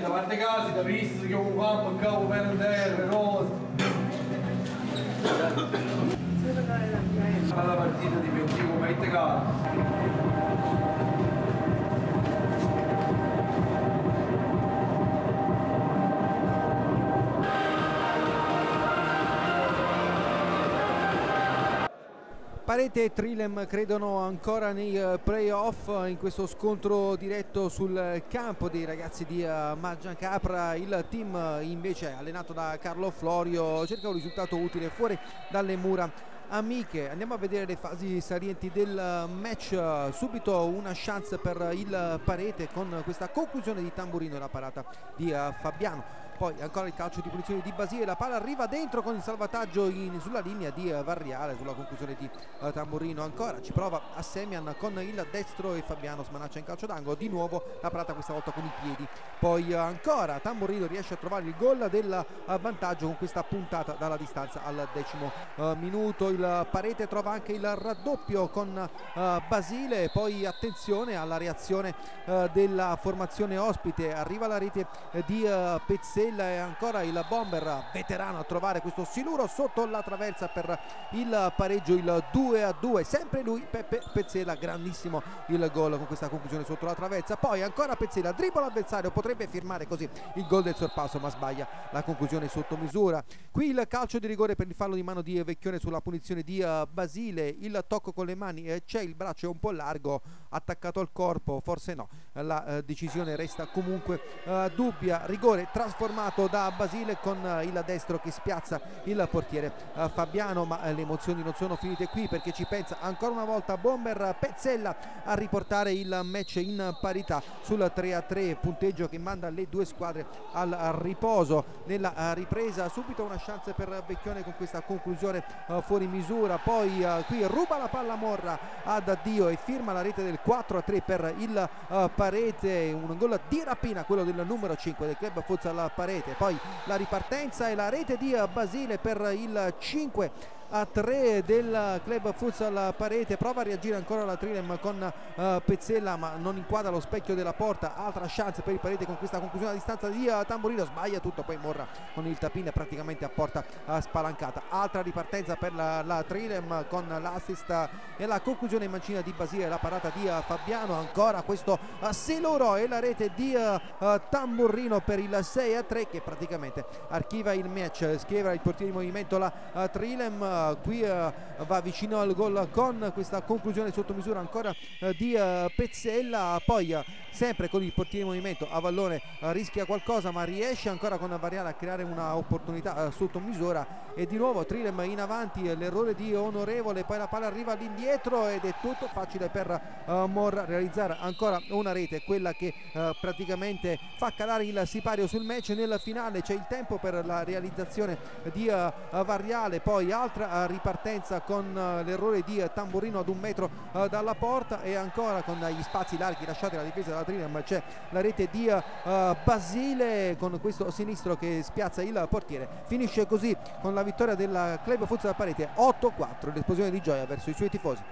Da parte casi, da visto che un campo, capo per terra, rosa. Alla partita di Pentico, mette caso. Parete e Trilem credono ancora nei eh, playoff in questo scontro diretto sul campo dei ragazzi di eh, Maggian Capra. Il team eh, invece allenato da Carlo Florio cerca un risultato utile fuori dalle mura amiche. Andiamo a vedere le fasi salienti del match. Subito una chance per il Parete con questa conclusione di Tamburino e la parata di Fabiano poi ancora il calcio di punizione di Basile la palla arriva dentro con il salvataggio in, sulla linea di uh, Varriale sulla conclusione di uh, Tamburino ancora ci prova a Semian con il destro e Fabiano smanaccia in calcio d'angolo. Di nuovo la parata questa volta con i piedi. Poi ancora Tamburino riesce a trovare il gol del vantaggio con questa puntata dalla distanza al decimo minuto. Il Parete trova anche il raddoppio con Basile. Poi attenzione alla reazione della formazione ospite. Arriva la rete di Pezzella e ancora il bomber veterano a trovare questo siluro sotto la traversa per il pareggio il 2 a 2 sempre lui Peppe Pezzella grandissimo il gol con questa conclusione sotto la traversa. Poi ancora Pezzella dribble l'avversario potrebbe firmare così il gol del sorpasso ma sbaglia la conclusione sotto misura. Qui il calcio di rigore per il fallo di mano di Vecchione sulla punizione di Basile. Il tocco con le mani c'è il braccio è un po' largo attaccato al corpo forse no. La decisione resta comunque dubbia. Rigore trasformato da Basile con il destro che spiazza il portiere Fabiano ma le emozioni non sono finite qui perché ci pensa ancora una volta Bomber Pezzella a riportare il match in parità sul 3 a 3 punteggio che manda le due squadre al riposo. Nella ripresa subito una chance per Vecchione con questa conclusione fuori misura. Poi qui ruba la palla Morra ad Dio e firma la rete del 4 a 3 per il Parete. Un gol di rapina quello del numero 5 del club Futsal Parete poi la ripartenza e la rete di Basile per il 5 a 3 del club futsal parete. Prova a reagire ancora la Trilem con uh, Pezzella ma non inquadra lo specchio della porta. Altra chance per il parete con questa conclusione a distanza di uh, Tamburino. Sbaglia tutto poi Morra con il tapin praticamente a porta uh, spalancata. Altra ripartenza per la, la Trilem con l'assist e la conclusione in mancina di Basile la parata di Fabiano. Ancora questo Seloro e la rete di Tamburino per il 6 a 3 che praticamente archiva il match. Schiera il portiere di movimento la Trilem qui uh, va vicino al gol con questa conclusione sotto misura ancora uh, di uh, Pezzella. Poi sempre con il portiere in movimento Avallone rischia qualcosa ma riesce ancora con Variale a creare un'opportunità sotto misura. E di nuovo Trilem in avanti l'errore di Onorevole poi la palla arriva all'indietro ed è tutto facile per Morra realizzare ancora una rete quella che praticamente fa calare il sipario sul match. Nel finale c'è il tempo per la realizzazione di Variale poi altra ripartenza con l'errore di Tamburino ad un metro dalla porta e ancora con gli spazi larghi lasciati alla difesa della Trinam c'è la rete di Basile con questo sinistro che spiazza il portiere. Finisce così con la vittoria del club Futsal Parete 8-4 l'esplosione di gioia verso i suoi tifosi